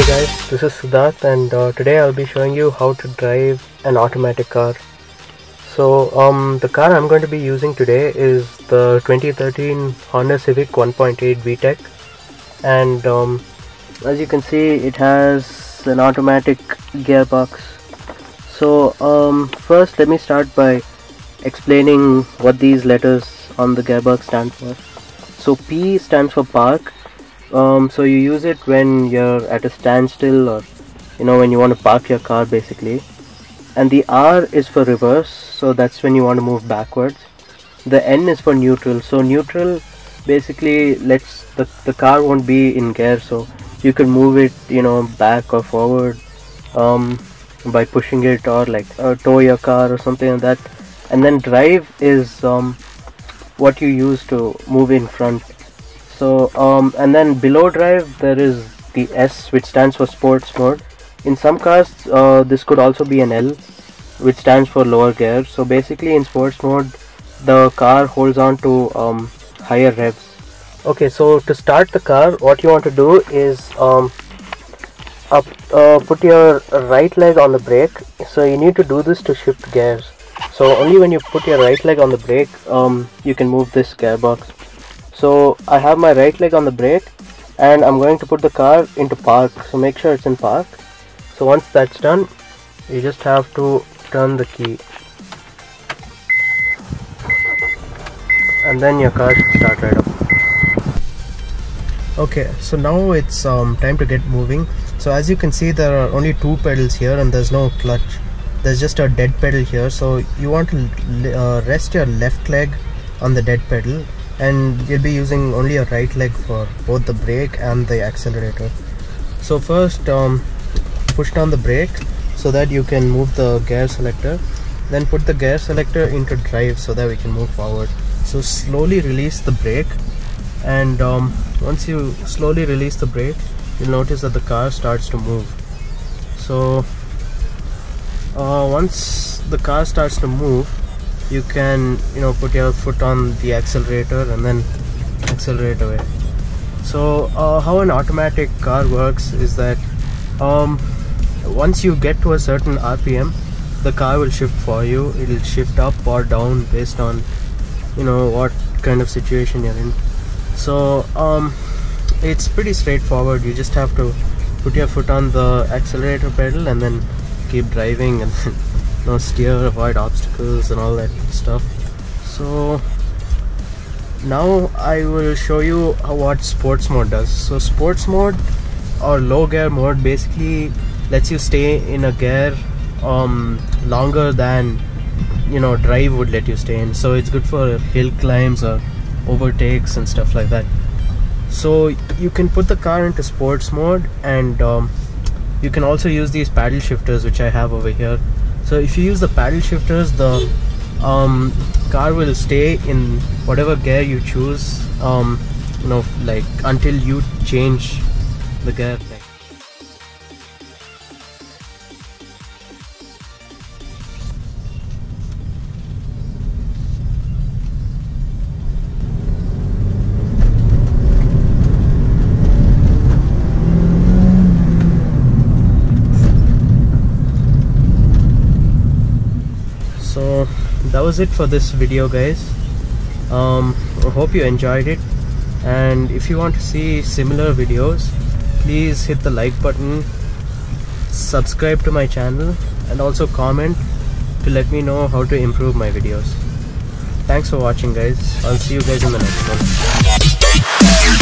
guys, this is Siddharth and uh, today I'll be showing you how to drive an automatic car. So um, the car I'm going to be using today is the 2013 Honda Civic 1.8 VTEC and um, as you can see it has an automatic gearbox. So um, first let me start by explaining what these letters on the gearbox stand for. So P stands for park um, so you use it when you're at a standstill or you know when you want to park your car basically. And the R is for reverse so that's when you want to move backwards. The N is for neutral so neutral basically lets the, the car won't be in gear so you can move it you know back or forward um, by pushing it or like uh, tow your car or something like that. And then drive is um, what you use to move in front so um, and then below drive there is the S which stands for sports mode. In some cars uh, this could also be an L which stands for lower gear. So basically in sports mode the car holds on to um, higher revs. Okay so to start the car what you want to do is um, up, uh, put your right leg on the brake. So you need to do this to shift gears. So only when you put your right leg on the brake um, you can move this gearbox so I have my right leg on the brake and I'm going to put the car into park. So make sure it's in park. So once that's done you just have to turn the key. And then your car should start right up. Okay so now it's um, time to get moving. So as you can see there are only two pedals here and there's no clutch. There's just a dead pedal here. So you want to uh, rest your left leg on the dead pedal and you'll be using only your right leg for both the brake and the accelerator. So first um, push down the brake so that you can move the gear selector. Then put the gear selector into drive so that we can move forward. So slowly release the brake. And um, once you slowly release the brake you'll notice that the car starts to move. So uh, once the car starts to move you can you know put your foot on the accelerator and then accelerate away. So uh, how an automatic car works is that um, once you get to a certain RPM the car will shift for you. It'll shift up or down based on you know what kind of situation you're in. So um, it's pretty straightforward. You just have to put your foot on the accelerator pedal and then keep driving and know, steer avoid obstacles and all that stuff. So now I will show you how, what sports mode does. So sports mode or low gear mode basically lets you stay in a gear um, longer than you know drive would let you stay in. So it's good for hill climbs or overtakes and stuff like that. So you can put the car into sports mode and um, you can also use these paddle shifters which I have over here so if you use the paddle shifters the um, car will stay in whatever gear you choose um, you know like until you change the gear that was it for this video guys. Um, I hope you enjoyed it. And if you want to see similar videos please hit the like button subscribe to my channel and also comment to let me know how to improve my videos. Thanks for watching guys. I'll see you guys in the next one